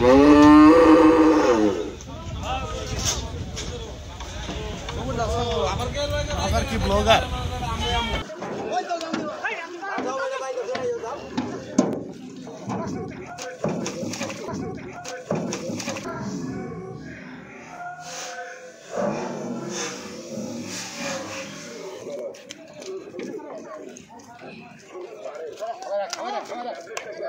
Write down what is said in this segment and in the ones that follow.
Whoa.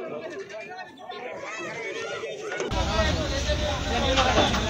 Thank you.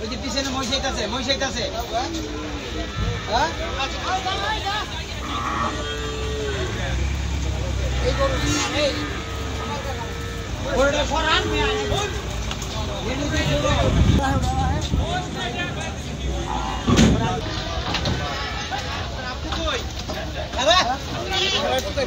ওই যে পিছনে মহিষাইত আছে মহিষাইত আছে আপনি কই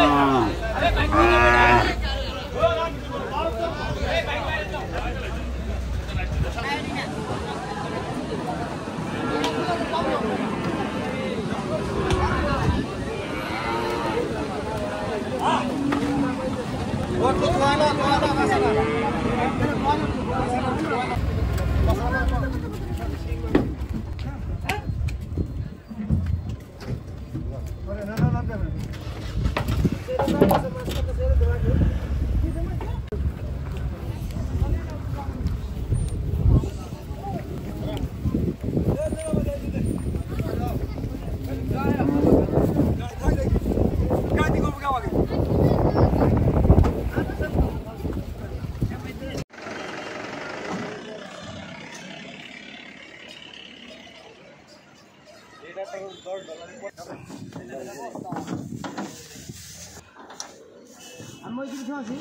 Sen anam demedim. Sen anam demedim. আমি কিছু আছি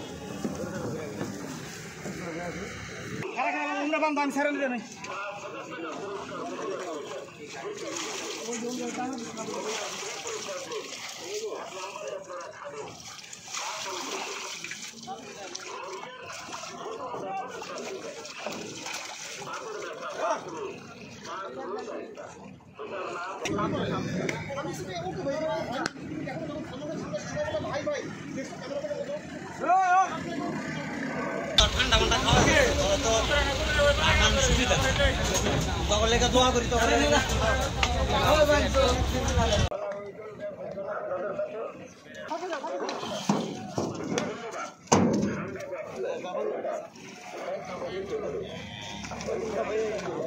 খেলা খেলা উমরা বান্ধব আমি ছেড়ে দিতে নাই Thank you. ঠান্ডা মান্ডা খাওয়া তো নাম সুবিধা তখন লেখা দোয়া করি তখন Thank you.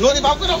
Lùi thì bóng cái đâu.